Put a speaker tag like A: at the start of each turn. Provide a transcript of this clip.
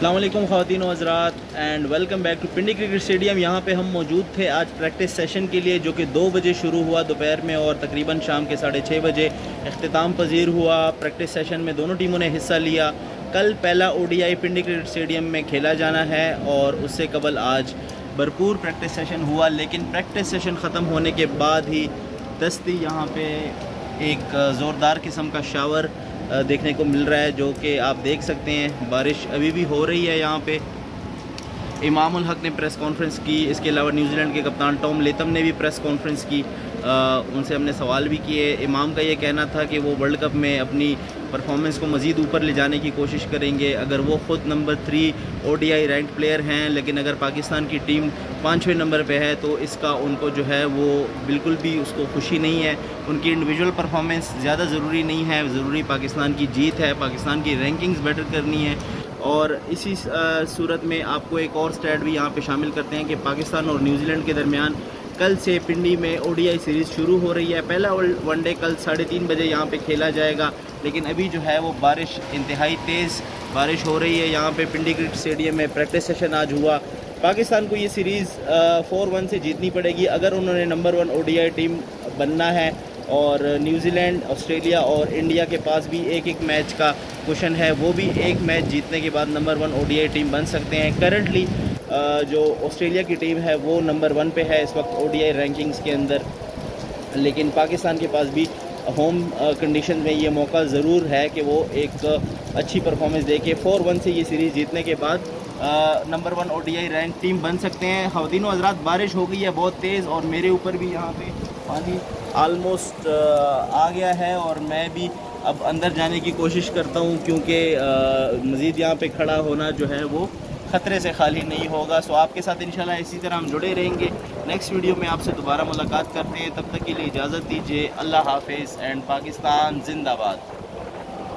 A: अल्लाम ख़वान हजरात and welcome back to Pindi cricket stadium यहाँ पे हम मौजूद थे आज प्रैक्टिस सेशन के लिए, जो कि दो बजे शुरू हुआ दोपहर में और तकरीबन शाम के साढ़े छः बजे अख्ताम पजीर हुआ। प्रैक्टिस सेशन में दोनों टीमों ने हिस्सा लिया। कल पहला O D I Pindi cricket stadium में खेला जाना है और उससे कबल आज भरपूर प्रैक्टिस सेशन हुआ, लेकिन प्रैक्टिस सेशन ख़त्म होने के बाद ही दस्ती यहाँ पर एक ज़ोरदार किस्म का शावर देखने को मिल रहा है, जो कि आप देख सकते हैं। बारिश अभी भी हो रही है यहाँ पे। इमामुल हक ने प्रेस कॉन्फ्रेंस की। इसके अलावा न्यूजीलैंड के कप्तान टॉम लेतम ने भी प्रेस कॉन्फ्रेंस की। उनसे हमने सवाल भी किए। इमाम का ये कहना था कि वो वर्ल्ड कप में अपनी परफॉर्मेंस को मज़ीद ऊपर ले जाने की कोशिश करेंगे। अगर वो ख़ुद number three O D I rank player हैं, लेकिन अगर पाकिस्तान की टीम पाँचवें नंबर पे है तो इसका उनको जो है वो बिल्कुल भी उसको खुशी नहीं है। उनकी इंडिविजुअल परफॉर्मेंस ज़्यादा ज़रूरी नहीं है। ज़रूरी पाकिस्तान की जीत है। पाकिस्तान की रैंकिंग्स बेटर करनी है। और इसी सूरत में आपको एक और स्टैट भी यहाँ पे शामिल करते हैं कि पाकिस्तान और न्यूजीलैंड के दरमियान कल से पिंडी में ओडीआई सीरीज़ शुरू हो रही है। पहला वनडे कल साढ़े तीन बजे यहाँ पे खेला जाएगा। लेकिन अभी जो है वो बारिश इंतहाई तेज़ बारिश हो रही है। यहाँ पे पिंडी क्रिकेट स्टेडियम में प्रैक्टिस सेशन आज हुआ। पाकिस्तान को ये सीरीज़ फोर वन से जीतनी पड़ेगी। अगर उन्होंने नंबर वन ओ टीम बनना है और न्यूजीलैंड, ऑस्ट्रेलिया और इंडिया के पास भी एक एक मैच का क्वेश्चन है, वो भी एक मैच जीतने के बाद नंबर वन ओ टीम बन सकते हैं। करंटली जो ऑस्ट्रेलिया की टीम है, वो नंबर वन पे है इस वक्त ओ रैंकिंग्स के अंदर। लेकिन पाकिस्तान के पास भी होम कंडीशन में ये मौका ज़रूर है कि वो एक अच्छी परफॉर्मेंस दे के फोर वन से ये सीरीज़ जीतने के बाद number one O rank team बन सकते हैं। खातिन हजरात, बारिश हो गई है बहुत तेज़ और मेरे ऊपर भी यहाँ पे पानी आलमोस्ट आ गया है और मैं भी अब अंदर जाने की कोशिश करता हूँ क्योंकि मज़ीद यहाँ पे खड़ा होना जो है वो ख़तरे से खाली नहीं होगा। सो आपके साथ इंशाल्लाह इसी तरह हम जुड़े रहेंगे। नेक्स्ट वीडियो में आपसे दोबारा मुलाकात करते हैं। तब तक के लिए इजाज़त दीजिए। अल्लाह हाफिज़ एंड पाकिस्तान जिंदाबाद।